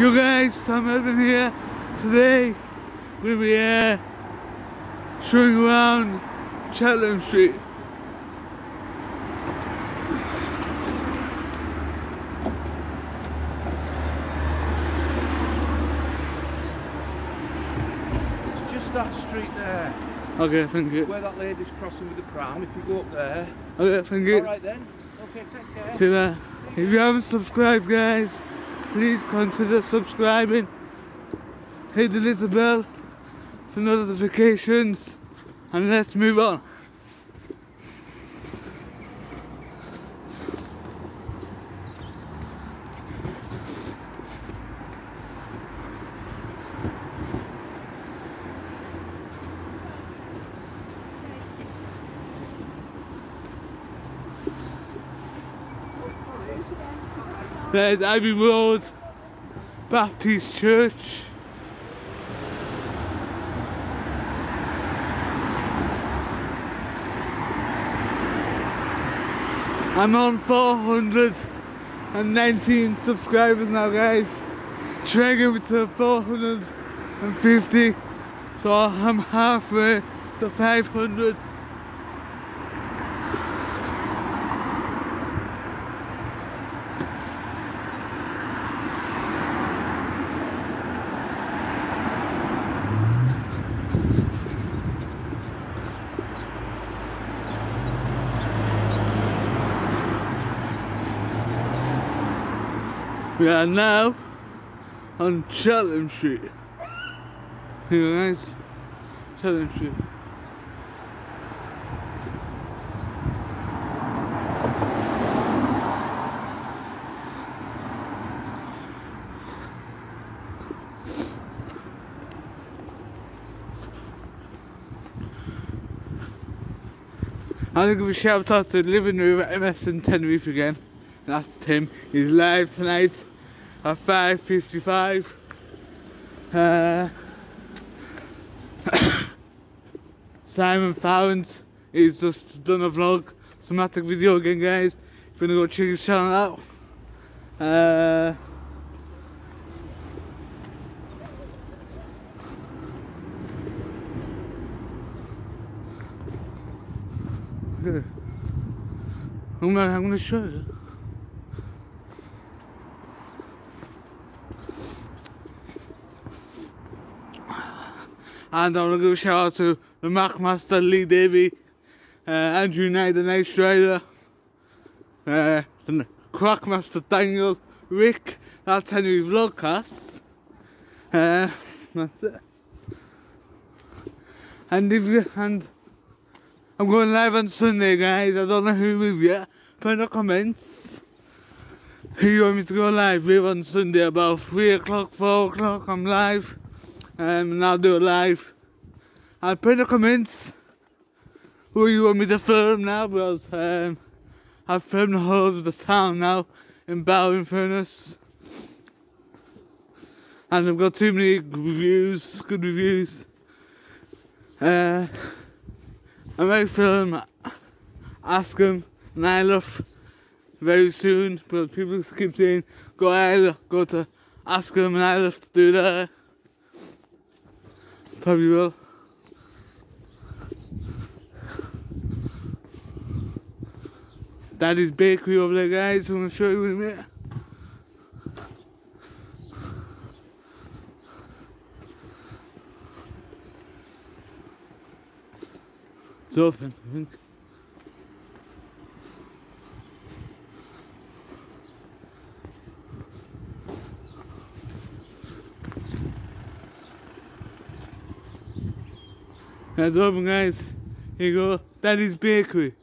Yo guys, Sam Edmund here. Today we're gonna be uh, showing around Cheltenham Street. It's just that street there, Okay, thank you. where that lady's crossing with the pram. If you go up there. Okay, thank you. All right then. Okay, take care. See you that. If you haven't subscribed, guys, please consider subscribing. Hit the little bell for notifications, and let's move on. There's Abbey Road Baptist Church. I'm on 419 subscribers now, guys. Trying to to 450, so I'm halfway to 500. We are now on Cheltenham Street. Here guys, Cheltenham Street. I'm gonna shout out to the Living Room at MSN Tenerife again. That's Tim. He's live tonight at 5.55. Uh, Simon Fowens, he's just done a vlog, somatic video again guys. If you wanna go check his channel out. Uh, I'm gonna, I'm gonna show you. And I want to give a shout out to the Macmaster Lee Davy, uh, Andrew Knight, the Night Strider, uh, the Crackmaster Daniel, Rick, that's Henry Vlogcast. Uh, that's it. And if you, and I'm going live on Sunday, guys. I don't know who with yet. Put in the comments who you want me to go live with on Sunday about 3 o'clock, 4 o'clock. I'm live. Um, and I'll do it live. I'll put in the comments who you want me to film now because um, I've filmed the whole of the town now in Barrow-in-Furness. And I've got too many reviews, good reviews. Uh, I might film Ask Him and I Love very soon, but people keep saying go I go to Askam and Ireleth to do that. Probably will. Daddy's bakery over there, guys. I'm gonna show you in a minute. It's open, I think. It's open, guys. Here you go. Daddy's Bakery.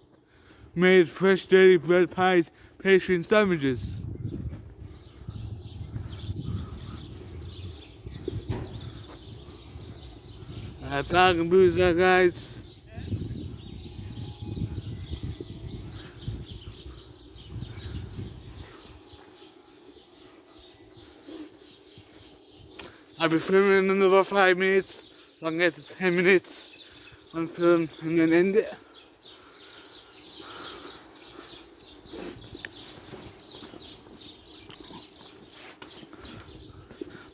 Made fresh daily bread pies, pastry, and sandwiches. Uh, Park and Blues there, guys. I'll be filming in another five minutes. So I can get to ten minutes on film then end it.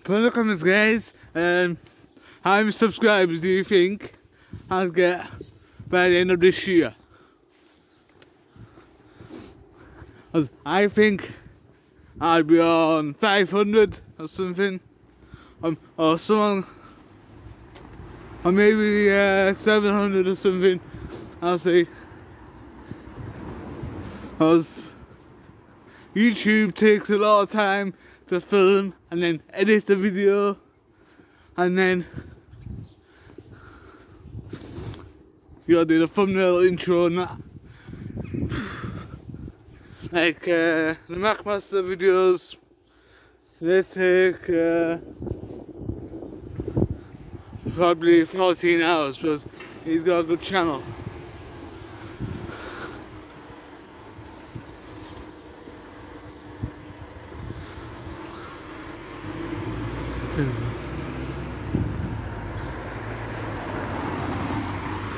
put in the comments, guys. How many subscribers do you think I'll get by the end of this year? I think I'll be on 500 or something, um, or someone, or maybe uh, 700 or something. I'll see. Because YouTube takes a lot of time to film and then edit the video and then you gotta do the thumbnail intro and that. Like uh, the Macmaster videos, they take uh, probably 14 hours because he's got a good channel.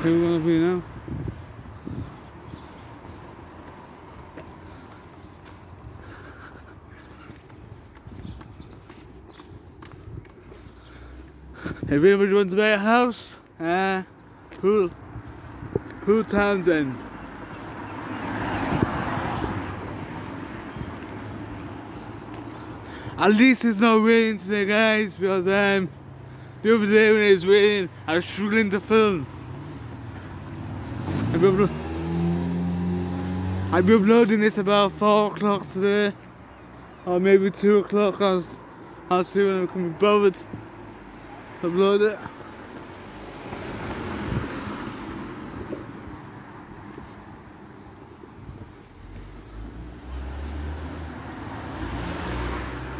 Who wanna be now? If everybody wants to buy a house, uh, Poole, Poole Townsend. At least it's not raining today, guys, because um, the other day when it was raining, I was struggling to film. I'll be, I'll be uploading this about 4 o'clock today, or maybe 2 o'clock. I'll, I'll see when I can be bothered upload it.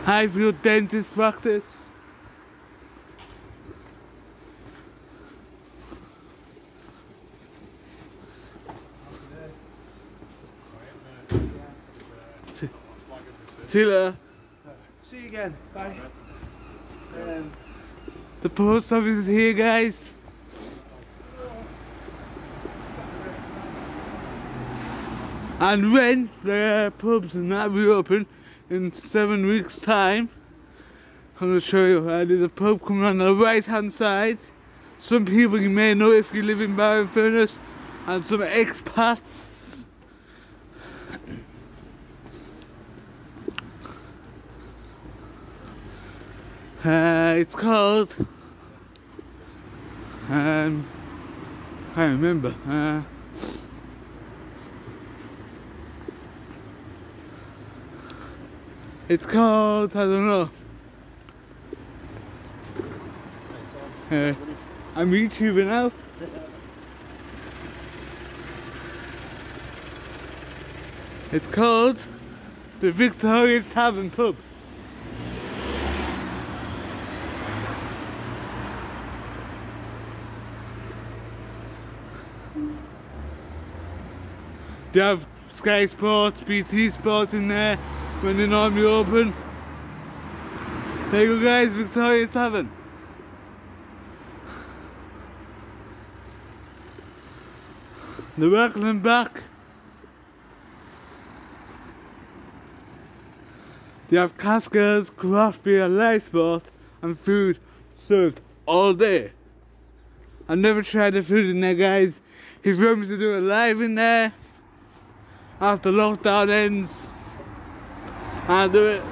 Highfield dentist practice. See you later. See you again. Bye. Um, The post office is here, guys. And when the pubs and that reopen in seven weeks' time, I'm going to show you. Uh, there's a pub coming on the right hand side. Some people you may know if you live in Barrow-in-Furness, and some expats. Uh, it's called. Um, I can't remember. Uh, it's called. I don't know. Uh, I'm YouTubing now. It's called the Victoria Tavern Pub. They have Sky Sports, BT Sports in there when they're normally open. There you go guys, Victoria's Tavern. They're welcoming back. They have caskets, craft beer, light sport and food served all day. I've never tried the food in there guys. He promised to do it live in there after lockdown ends. I'll do it.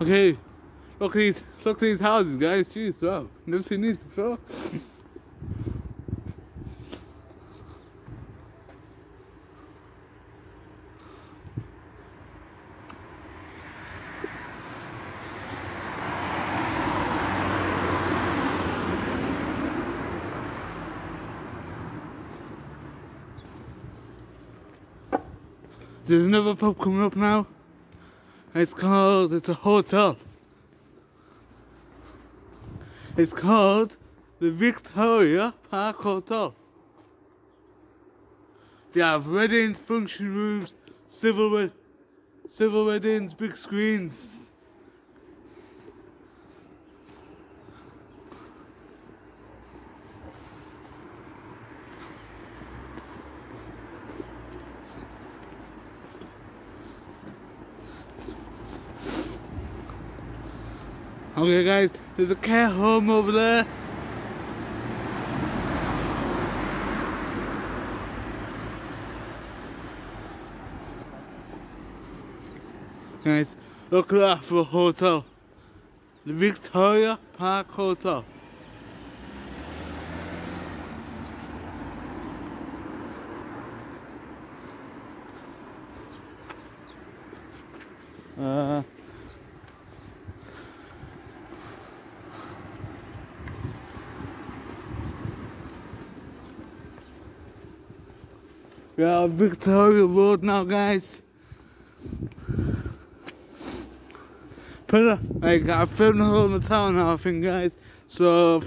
Okay, look at these, look at these houses, guys. Jeez, wow, never seen these before. There's another pub coming up now. It's called, it's a hotel. It's called the Victoria Park Hotel. They have weddings, function rooms, civil, civil weddings, big screens. Okay, guys, there's a care home over there. Guys, look at that for a hotel. The Victoria Park Hotel. Uh, we are Victoria Road now, guys. But like I filmed the whole town now, I think, guys. So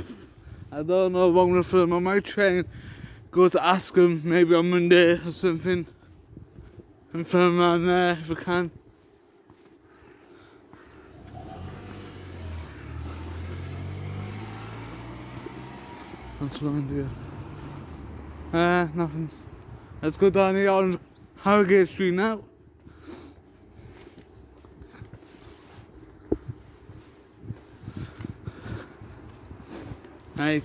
I don't know what I'm gonna film. I might try and go to Askham maybe on Monday or something, and film around there if I can. That's what I'm gonna do. Uh, nothing. Let's go down here on Harrogate Street now. Like,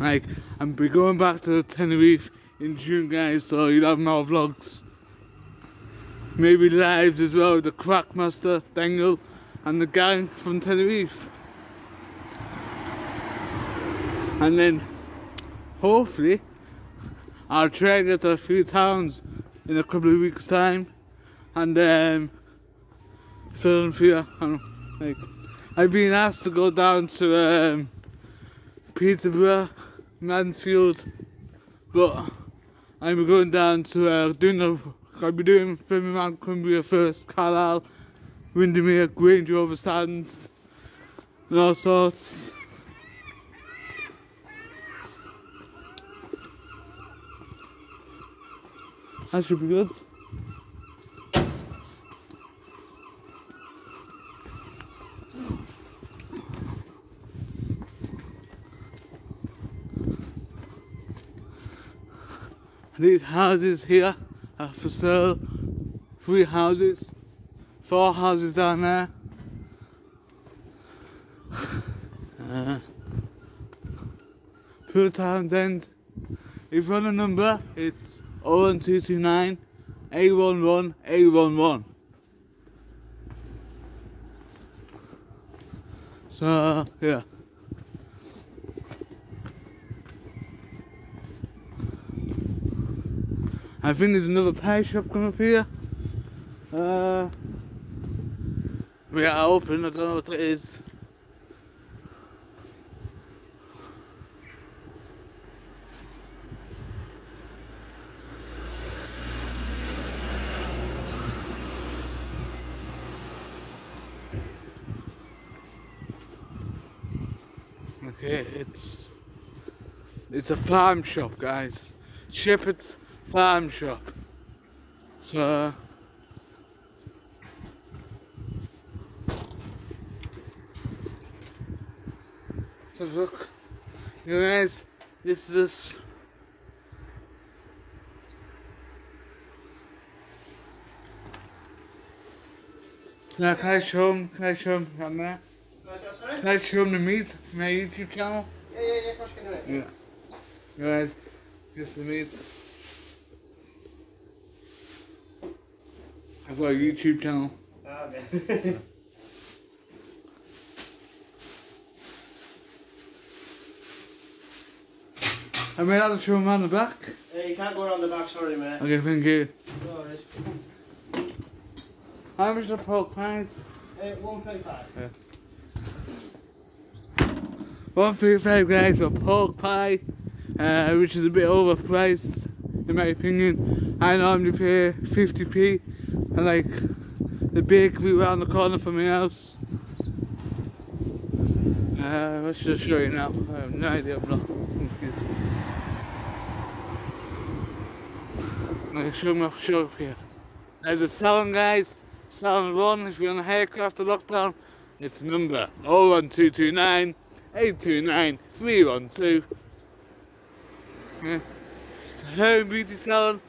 like, I'm be going back to Tenerife in June, guys, so you'll have more vlogs. Maybe lives as well the Crackmaster, Dangle, and the gang from Tenerife. And then, hopefully, I'll try and get to a few towns in a couple of weeks' time and um, film for you. Like, I've been asked to go down to um, Peterborough, Mansfield, but I'm going down to uh. I'll be doing filming around Cumbria first, Carlisle, Windermere, Grange over Sands, and all sorts. That should be good. These houses here are for sale. Three houses, four houses down there. Uh, Poole Townsend. If you want a number, it's 01229 811 811. So, yeah. I think there's another pie shop coming up here. Uh, we are open, I don't know what it is. Okay, it's it's a farm shop, guys. Shepherd's Farm Shop. So so look, you guys, this is Now, can I show him? Can I show him on there? Can I show him the meat? My YouTube channel? Yeah, yeah, yeah, of course you can do it. Yeah. Guys, this is the meat. A YouTube channel. Ah, okay. I made out to show him on the back. Uh, you can't go around the back, sorry, mate. Okay, thank you. Worries. How much are the pork pies? Uh, 135. One three five guys for pork pie, uh, which is a bit overpriced in my opinion. I normally pay 50p and like the bakery around the corner from my house. Uh, let's just show you now. I have no idea what it is. I'm show my shop here. There's a salon guys, salon one if you're on a haircut after lockdown. It's number 01229 829 312. Yeah. And beauty salon.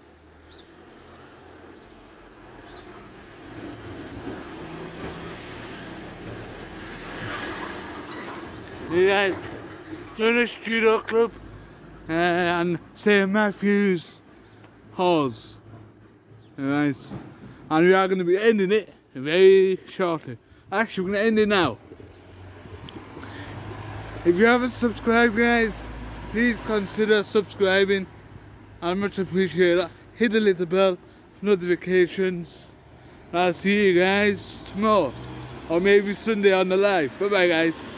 Guys, Furness Judo Club uh, and St Matthews Halls. Nice. And we are going to be ending it very shortly. Actually, we're going to end it now. If you haven't subscribed, guys, please consider subscribing. I much appreciate that. Hit the little bell, for notifications. I'll see you guys tomorrow, or maybe Sunday on the live. Bye bye, guys.